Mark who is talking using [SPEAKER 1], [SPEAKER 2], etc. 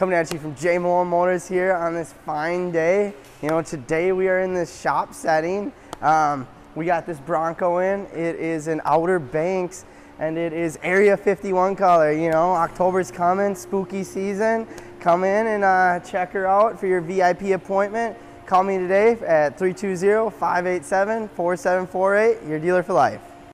[SPEAKER 1] coming at you from Jay Malone Motors here on this fine day. You know, today we are in this shop setting. Um, we got this Bronco in. It is an Outer Banks and it is Area 51 color. You know, October's coming, spooky season. Come in and uh, check her out for your VIP appointment. Call me today at 320 587 4748, your dealer for life.